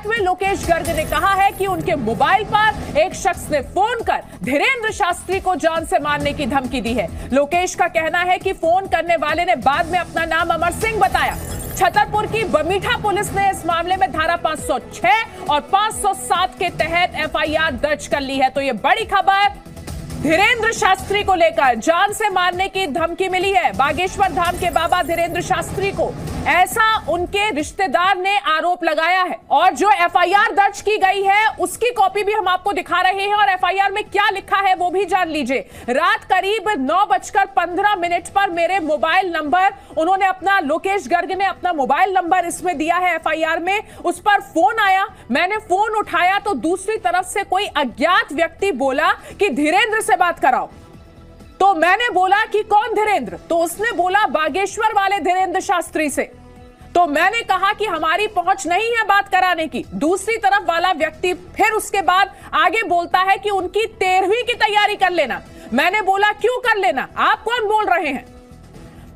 शिकायत में लोकेश गर्ग ने कहा है कि उनके मोबाइल पर एक शख्स ने फ़ोन कर धीरेन्द्र शास्त्री को जान से मारने की धमकी दी है। लोकेश का कहना है कि फ़ोन करने वाले ने बाद में अपना नाम अमर सिंह बताया। छतरपुर की बमीठा पुलिस ने इस मामले में धारा 506 और 507 के तहत एफआईआर दर्ज कर ली है। तो ये बड़ी खबर धीरेन्द्र शास्त्री को लेकर जान से मारने की धमकी मिली है। बागेश्वर धाम के बाबा धीरेन्द्र शास्त्री को ऐसा उनके रिश्तेदार ने आरोप लगाया है और जो एफआईआर दर्ज की गई है, उसकी कॉपी भी हम आपको दिखा रहे हैं और एफआईआर में क्या लिखा है वो भी जान लीजिए। रात करीब नौ बजकर पंद्रह मिनट पर मेरे मोबाइल नंबर, उन्होंने अपना लोकेश गर्ग ने अपना मोबाइल नंबर इसमें दिया है एफआईआर में, उस पर फ़ोन आया। मैंने फ़ोन उठाया तो दूसरी तरफ़ से कोई अज्ञात व्यक्ति बोला कि धीरेन्द्र से बात कराओ। तो मैंने बोला कि कौन धीरेन्द्र? तो उसने बोला बागेश्वर वाले धीरेन्द्र शास्त्री से। तो मैंने कहा कि हमारी पहुँच नहीं है बात कराने की। दूसरी तरफ़ वाला व्यक्ति फिर उसके बाद आगे बोलता है कि उनकी तेरहवीं की तैयारी कर लेना। मैंने बोला, क्यों कर लेना? आप कौन बोल रहे हैं?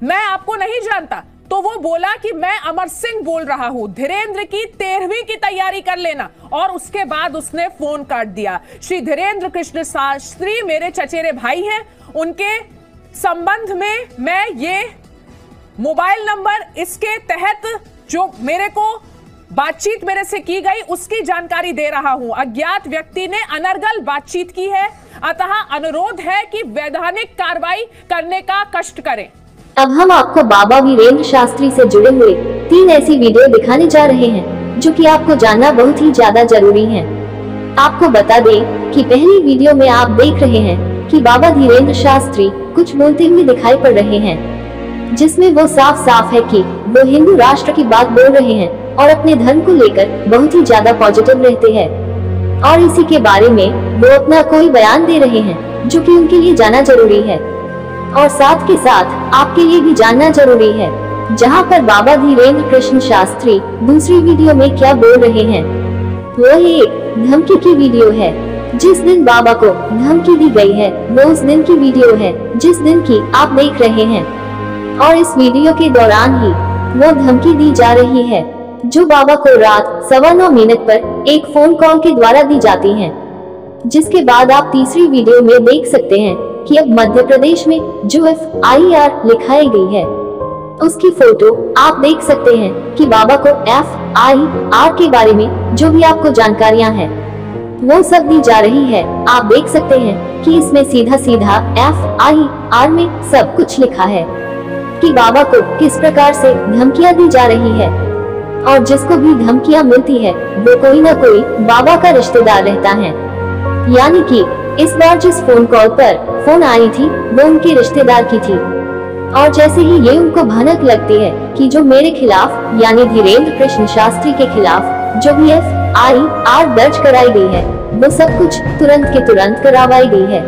मैं आपको नहीं जानता। तो वो बोला कि मैं अमर सिंह बोल रहा हूँ। धीरेन्द्र की तेरहवीं की तैयारी कर लेना। और उसके बाद उसने फ़ोन काट दिया। श्री धीरेन्द्र कृष्ण शास्त्री मेरे चचेरे भाई हैं। उनके संबंध में मैं ये मोबाइल नंबर, इसके तहत जो मेरे को बातचीत मेरे से की गई, उसकी जानकारी दे रहा हूँ। अज्ञात व्यक्ति ने अनर्गल बातचीत की है। अतः अनुरोध है कि वैधानिक कार्रवाई करने का कष्ट करें। अब हम आपको बाबा वीरेंद्र शास्त्री से जुड़े हुए तीन ऐसी वीडियो दिखाने जा रहे हैं, जो कि आपको जानना बहुत ही ज़्यादा ज़रूरी है। आपको बता दें कि पहली वीडियो में आप देख रहे हैं कि बाबा धीरेन्द्र शास्त्री कुछ बोलते हुए दिखाई पड़ रहे हैं, जिसमें वो साफ़ साफ़ है कि वो हिंदू राष्ट्र की बात बोल रहे हैं और अपने धर्म को लेकर बहुत ही ज़्यादा पॉजिटिव रहते हैं। और इसी के बारे में वो अपना कोई बयान दे रहे हैं, जो कि उनके लिए जाना ज़रूरी है। और साथ के साथ आपके लिए भी जानना ज़रूरी है। जहाँ पर बाबा धीरेन्द्र कृष्ण शास्त्री दूसरी वीडियो में क्या बोल रहे हैं, वो एक धमकी की वीडियो है। जिस दिन बाबा को धमकी दी गई है, वो उस दिन की वीडियो है, जिस दिन की आप देख रहे हैं। और इस वीडियो के दौरान ही वो धमकी दी जा रही है, जो बाबा को रात सवा नौ मिनट पर एक फ़ोन कॉल के द्वारा दी जाती है, जिसके बाद आप तीसरी वीडियो में देख सकते हैं। कि अब मध्य प्रदेश में जो एफ़ आई आर लिखाई गई है। उसकी फ़ोटो आप देख सकते हैं कि बाबा को एफ़ आई आर के बारे में जो भी आपको जानकारियाँ हैं, वो सब दी जा रही है। आप देख सकते हैं कि इसमें सीधा सीधा एफ़ आई आर में सब कुछ लिखा है कि बाबा को किस प्रकार से धमकियाँ दी जा रही है। और जिसको भी धमकियाँ मिलती है, वो कोई ना कोई बाबा का रिश्तेदार रहता है। यानी कि इस बार जिस फ़ोन कॉल पर फ़ोन आई थी, वो उनके रिश्तेदार की थी। और जैसे ही ये उनको भनक लगती है कि जो मेरे खिलाफ, यानी धीरेन्द्र कृष्ण शास्त्री के खिलाफ, जो भी एफ़ आई आर दर्ज कराई गई है, वो सब कुछ तुरंत के तुरंत करवाई गई है।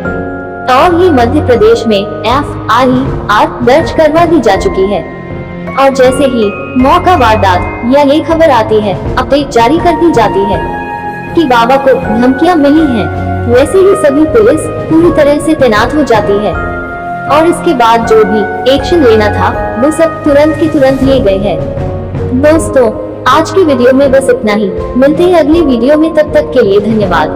और ये मध्य प्रदेश में एफ़ आई आर दर्ज करवा दी जा चुकी है। और जैसे ही मौका वारदात या ये खबर आती है, अपडेट जारी कर दी जाती है कि बाबा को धमकियाँ मिली हैं। वैसे ही सभी पुलिस पूरी तरह से तैनात हो जाती है। और इसके बाद जो भी एक्शन लेना था, वो सब तुरंत के तुरंत लिए गए हैं। दोस्तों, आज की वीडियो में बस इतना ही। मिलते हैं अगली वीडियो में, तब तक के लिए धन्यवाद।